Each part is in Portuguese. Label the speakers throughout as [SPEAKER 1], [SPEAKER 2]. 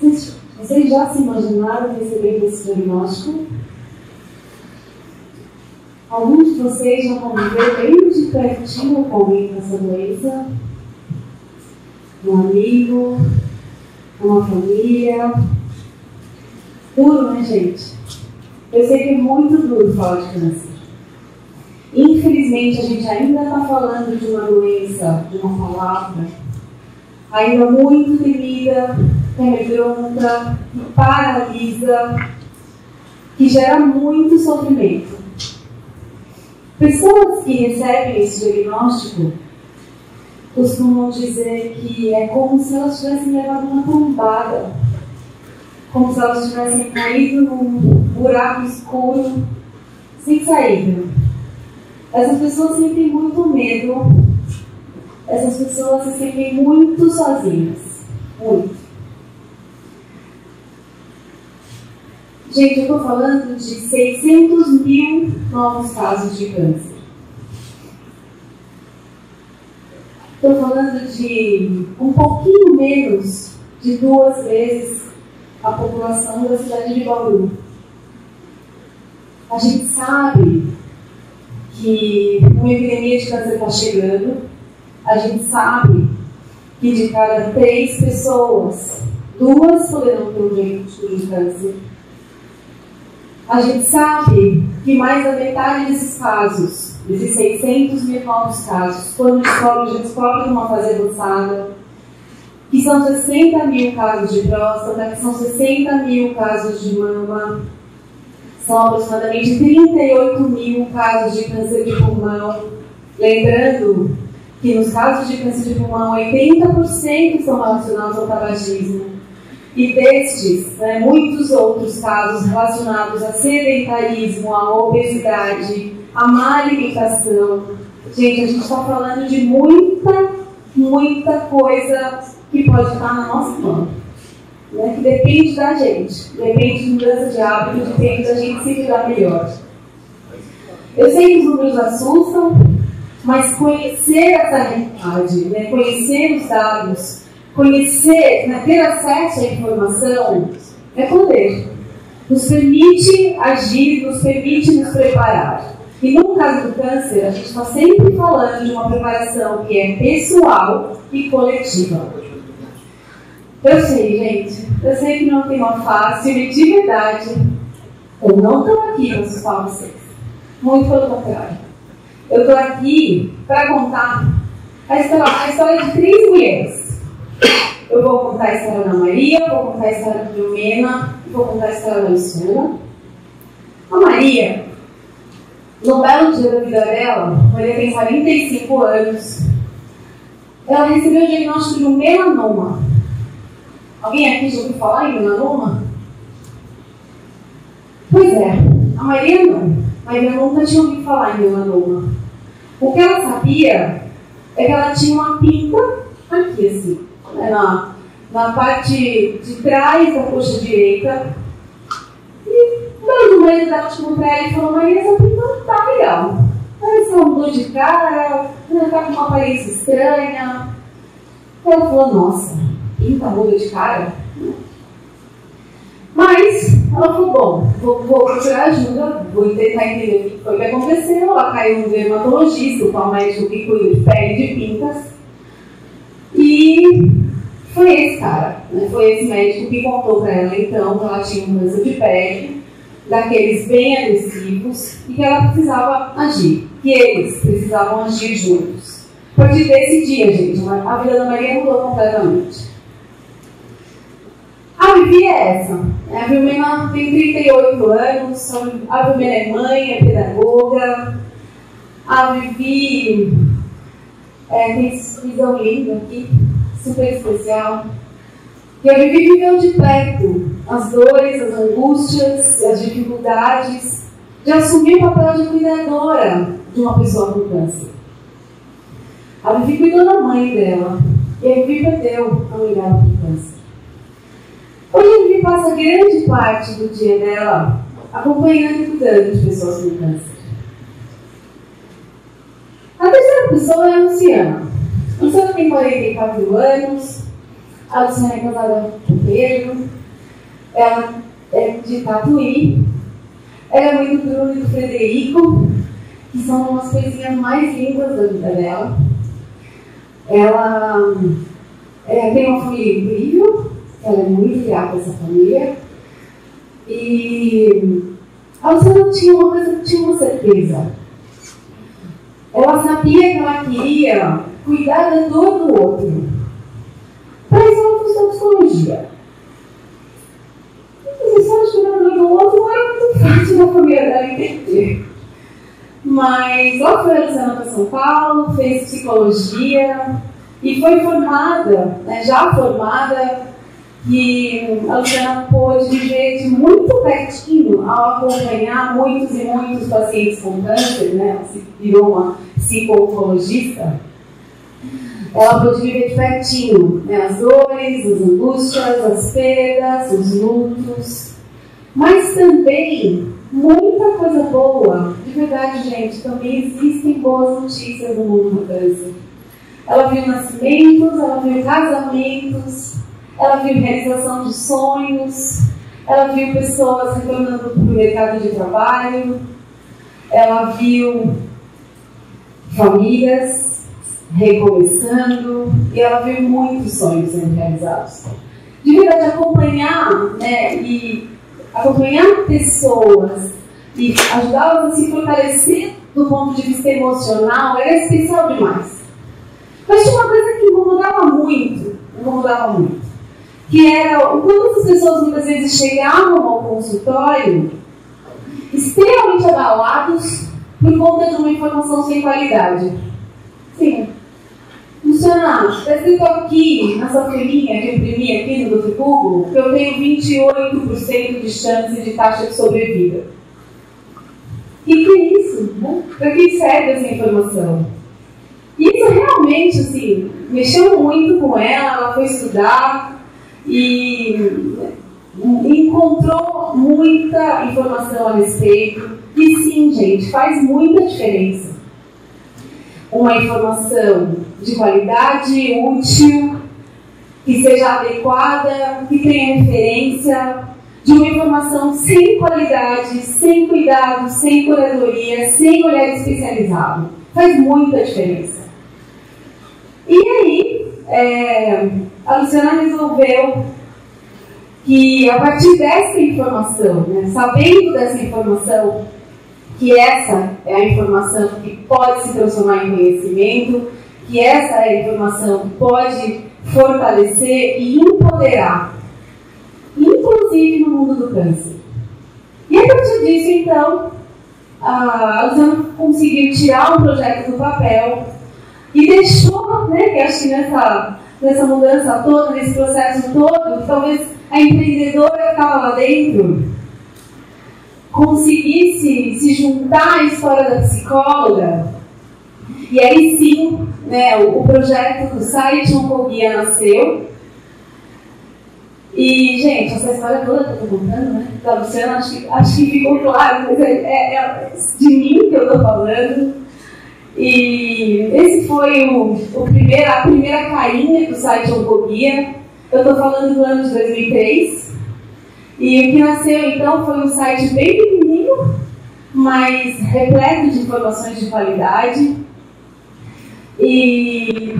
[SPEAKER 1] Vocês já se imaginaram recebendo esse diagnóstico? Alguns de vocês já conviveram bem de pertinho com alguém com essa doença? Um amigo, uma família. Duro, né, gente? Eu sei que é muito duro falar de câncer. Infelizmente, a gente ainda está falando de uma doença, de uma palavra, ainda muito temida, que amedronta, que paralisa, que gera muito sofrimento. Pessoas que recebem esse diagnóstico costumam dizer que é como se elas tivessem levado uma tombada, como se elas tivessem caído num buraco escuro sem saída. Essas pessoas sentem muito medo, essas pessoas se sentem muito sozinhas, muito. Gente, eu estou falando de 600 mil novos casos de câncer. Estou falando de um pouquinho menos de duas vezes a população da cidade de Bauru. A gente sabe que uma epidemia de câncer está chegando. A gente sabe que de cada três pessoas, duas poderão ter um diagnóstico de câncer. A gente sabe que mais da metade desses casos, desses 600 mil novos casos, quando descobre, já descobre numa fase avançada, que são 60 mil casos de próstata, que são 60 mil casos de mama, são aproximadamente 38 mil casos de câncer de pulmão. Lembrando que nos casos de câncer de pulmão, 80% são relacionados ao tabagismo. E destes, né, muitos outros casos relacionados a sedentarismo, a obesidade, a má alimentação. Gente, a gente está falando de muita, muita coisa que pode estar na nossa mão. Né, que depende da gente, depende de mudança de hábito, depende da gente se cuidar melhor. Eu sei que os números assustam, mas conhecer essa realidade, né, conhecer os dados, Conhecer, né, ter acesso à informação é poder. Nos permite agir, nos permite nos preparar. E no caso do câncer, a gente está sempre falando de uma preparação que é pessoal e coletiva. Eu sei, gente, eu sei que não tem uma fácil e de verdade, eu não estou aqui para assustar vocês. Muito pelo contrário. Eu estou aqui para contar a história, a história de três mulheres eu vou contar a história da Maria, vou contar a história da Filomena vou contar a história da Luciana. A Maria, no belo dia da vida dela, Maria tem 45 anos, ela recebeu o diagnóstico de um melanoma. Alguém aqui já ouviu falar em melanoma? Pois é, a Maria não. Maria nunca tinha ouvido falar em melanoma. O que ela sabia é que ela tinha uma pinta aqui assim na, na parte de trás da coxa direita. E o marido dela chegou para ela e falou, Maria, essa pinta não tá legal. Parece uma mudou de cara, ela tá com uma aparência estranha. Ela falou, nossa, pinta muda de cara? Mas ela falou, bom, vou, vou procurar ajuda, vou tentar entender o que foi que aconteceu. Ela caiu no dermatologista, o qual médico que cuida de pele de pintas. Foi esse cara, né? foi esse médico que contou para ela então que ela tinha um câncer de pele, daqueles bem agressivos, e que ela precisava agir, que eles precisavam agir juntos. A partir desse dia, gente, a vida da Maria mudou completamente. A Vivi é essa. Né? A Vilmena tem 38 anos, a Vilmena é mãe, é pedagoga. A Vivi é, tem visão linda aqui super especial, a Vivi viveu de perto as dores, as angústias, as dificuldades de assumir o papel de cuidadora de uma pessoa com câncer. A Vivi cuidou da mãe dela e a Vivi perdeu a mãe dela com câncer. Hoje a Vivi passa grande parte do dia dela acompanhando e cuidando de pessoas com câncer. primeira pessoa é a Luciana. Luciana tem 44 anos, a Luciana é casada com Pedro, ela é de Tatuí, ela é mãe do Bruno e do Frederico, que são umas coisinhas mais lindas da vida dela. Ela é, tem uma família incrível, ela é muito ligada a essa família. E a Luciana tinha uma coisa, tinha uma certeza. Ela sabia que ela queria cuidar da dor do outro. Para isso ela fez psicologia. Mas isso acho que a dor do outro era muito fácil na família dela entender. Mas foi a Luciana para São Paulo, fez psicologia e foi formada, né, já formada, que a Luciana pôde viver de muito pertinho ao acompanhar muitos e muitos pacientes com câncer, né? Ela se virou uma psico-oncologista. Ela viver de pertinho né? as dores, as angústias, as perdas, os lutos, mas também muita coisa boa. De verdade, gente, também existem boas notícias no mundo do câncer. Ela viu nascimentos, ela viu casamentos, ela viu realização de sonhos, ela viu pessoas retornando para o mercado de trabalho, ela viu famílias recomeçando e ela viu muitos sonhos sendo realizados. De verdade, acompanhar né, e acompanhar pessoas e ajudá-las a se fortalecer do ponto de vista emocional era especial demais. Mas tinha uma coisa que incomodava muito, incomodava muito que era quando as pessoas muitas vezes chegavam ao consultório extremamente abalados por conta de uma informação sem qualidade. Sim. Luciana, está aqui nessa folhinha que eu imprimi aqui no. Google que eu tenho 28% de chance de taxa de sobrevida. O que, é isso? Né? Para que serve essa informação? E isso realmente, assim, mexeu muito com ela, ela foi estudar, e encontrou muita informação a respeito. E sim, gente, faz muita diferença. Uma informação de qualidade, útil, que seja adequada, que tenha referência, de uma informação sem qualidade, sem cuidado, sem curadoria, sem olhar especializado. Faz muita diferença. E aí, é, a Luciana resolveu que a partir dessa informação, né, sabendo dessa informação, que essa é a informação que pode se transformar em conhecimento, que essa informação pode fortalecer e empoderar, inclusive no mundo do câncer. E a partir disso, então, a Luciana conseguiu tirar o projeto do papel e deixou, né, que acho que nessa nessa mudança toda, nesse processo todo, talvez a empreendedora que estava lá dentro conseguisse se juntar à história da psicóloga. E aí sim, né, o, o projeto site Oncoguia nasceu. E, gente, essa história toda que eu estou contando, né, da Luciana, acho que, acho que ficou claro, mas é, é, é de mim que eu estou falando. E esse foi o, o primeiro, a primeira carinha do site Oncoguia. Eu estou falando do ano de 2003. E o que nasceu então foi um site bem pequenininho, mas repleto de informações de qualidade. E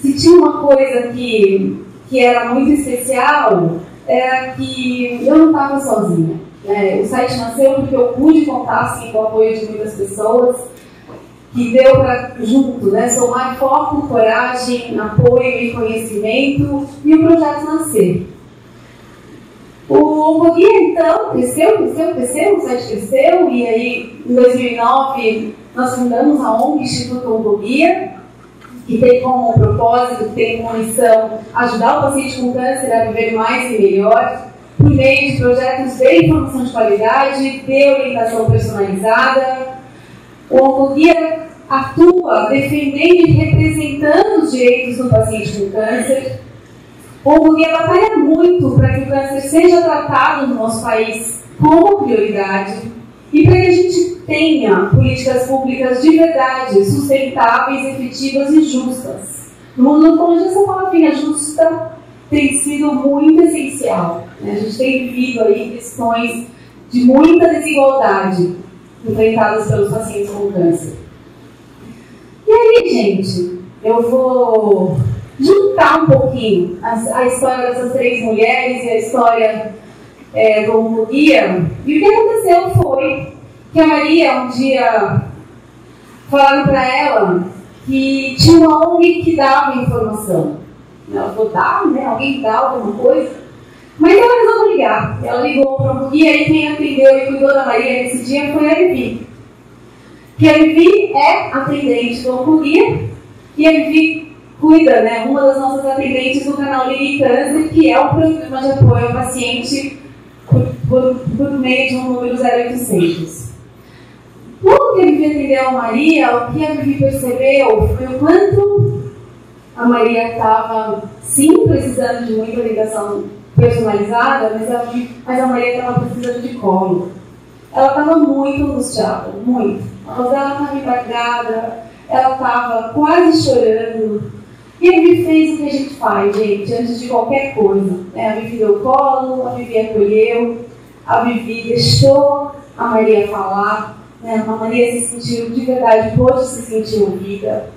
[SPEAKER 1] se tinha uma coisa que, que era muito especial, era que eu não estava sozinha. É, o site nasceu porque eu pude contar assim, com o apoio de muitas pessoas, que deu para, junto, né, somar foco, coragem, apoio e conhecimento e o projeto nascer. O Oncoguia, então, cresceu, cresceu, cresceu, o site cresceu, e aí, em 2009, nós fundamos a ONG Instituto Oncoguia, que tem como propósito, tem como missão ajudar o paciente com câncer a viver mais e melhor, por meio de projetos de informação de qualidade, de orientação personalizada. O Oncoguia atua defendendo e representando os direitos do paciente com câncer. O Oncoguia batalha muito para que o câncer seja tratado no nosso país como prioridade. E para que a gente tenha políticas públicas de verdade, sustentáveis, efetivas e justas. No mundo onde essa palavrinha justa tem sido muito essencial. Né? A gente tem vivido aí questões de muita desigualdade enfrentadas pelos pacientes com câncer. E aí, gente, eu vou juntar um pouquinho a, a história dessas três mulheres e a história é, do guia. E o que aconteceu foi que a Maria, um dia, falaram para ela que tinha uma ONG que dava informação. Ela falou, dá, né? Alguém dá alguma coisa? Mas ela resolveu ligar. Ela ligou para o guia e quem atendeu e cuidou da Maria nesse dia foi a Vivi. Que a Vivi é atendente do Oncoguia e a Vivi cuida, né, uma das nossas atendentes do canal Câncer, que é o programa de apoio ao paciente por, por, por meio de um número 0800. Quando Vivi atendeu a Maria, o que a Vivi percebeu foi o quanto a Maria estava, sim, precisando de muita ligação personalizada, mas a, mas a Maria estava precisando de colo. Ela estava muito angustiada, muito. A voz dela estava embargada, ela estava quase chorando. E a Vivi fez o que a gente faz, gente, antes de qualquer coisa. Né? A Vivi deu colo, a Vivi acolheu, a Vivi deixou a Maria falar, né? a Maria se sentiu de verdade, pôde se sentir ouvida.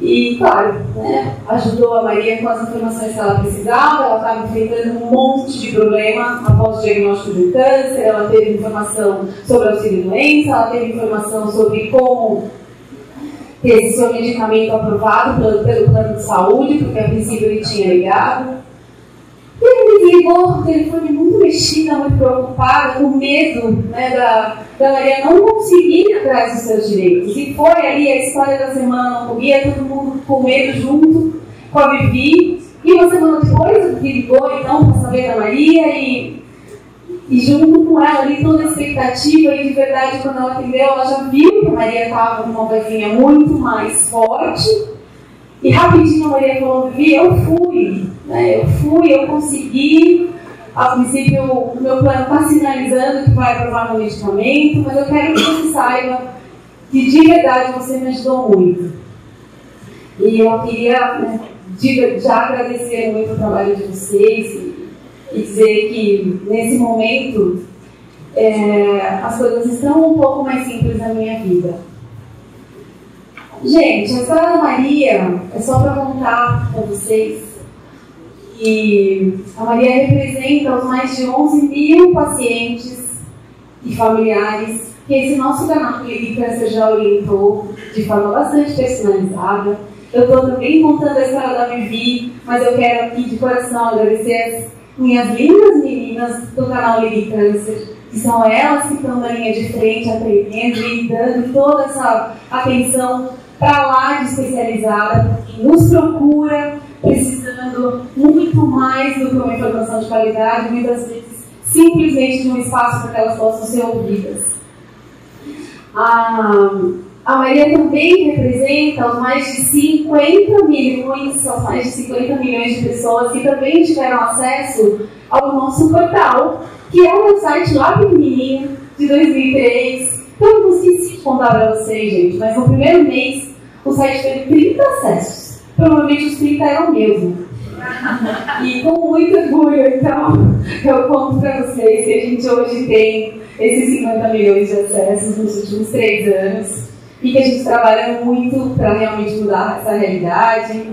[SPEAKER 1] E, claro, né, ajudou a Maria com as informações que ela precisava. Ela estava enfrentando um monte de problema após o diagnóstico de câncer. Ela teve informação sobre auxílio doença, ela teve informação sobre como ter esse seu medicamento aprovado pelo, pelo plano de saúde, porque a princípio ele tinha ligado. E ele me ligou o telefone muito mexida, muito preocupada, com medo né, da, da Maria não conseguir ir atrás dos seus direitos. E foi ali a história da semana não comia, todo mundo com medo junto com a Vivi. E uma semana depois, ele ligou então para saber da Maria e, e junto com ela ali toda a expectativa e de verdade quando ela atendeu, ela já viu que a Maria estava com uma vozinha muito mais forte e rapidinho a Maria falou, Vivi, eu fui, né? eu fui, eu consegui. A princípio, o meu plano está sinalizando que vai aprovar meu medicamento, mas eu quero que você saiba que de verdade você me ajudou muito. E eu queria né, já agradecer muito o trabalho de vocês e, dizer que nesse momento é, as coisas estão um pouco mais simples na minha vida. Gente, a história da Maria é só para contar para vocês que a Maria representa os mais de 11 mil pacientes e familiares que esse nosso canal Clínica já orientou de forma bastante personalizada. Eu estou também contando a história da Vivi, mas eu quero aqui de coração agradecer minhas lindas meninas do canal Lili Câncer, que são elas que estão na linha de frente, aprendendo e dando toda essa atenção para lá de especializada, que nos procura precisando muito mais do que uma informação de qualidade, muitas vezes simplesmente de um espaço para que elas possam ser ouvidas. A, a Maria também representa os mais de 50 milhões, os mais de 50 milhões de pessoas que também tiveram acesso ao nosso portal, que é um website lá pequenininho, de 2003. Então, eu não esqueci de contar para vocês, gente, mas no primeiro mês o site teve 30 acessos. Provavelmente os 30 eram meus. E com muito orgulho, então, eu conto para vocês que a gente hoje tem esses 50 milhões de acessos nos últimos três anos e que a gente trabalha muito para realmente mudar essa realidade.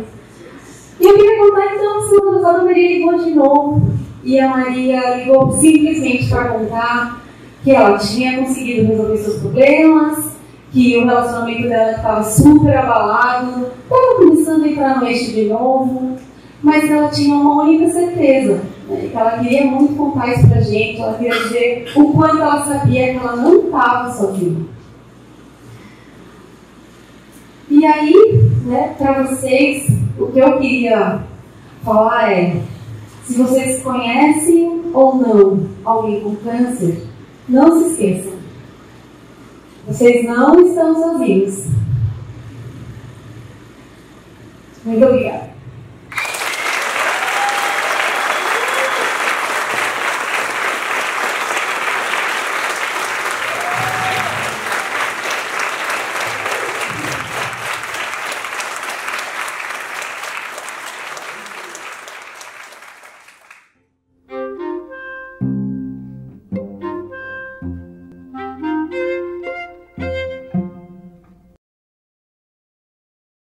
[SPEAKER 1] E eu queria contar então, semana passada a Maria ligou de novo e a Maria ligou simplesmente para contar que ela tinha conseguido resolver seus problemas, que o relacionamento dela estava super abalado, estava começando a entrar no eixo de novo, mas ela tinha uma única certeza, né, que ela queria muito contar isso pra gente, ela queria dizer o quanto ela sabia que ela não estava sozinha. E aí, né, para vocês, o que eu queria falar é: se vocês conhecem ou não alguém com câncer, não se esqueçam vocês não estão sozinhos. Muito obrigada.